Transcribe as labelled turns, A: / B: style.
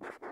A: Bye.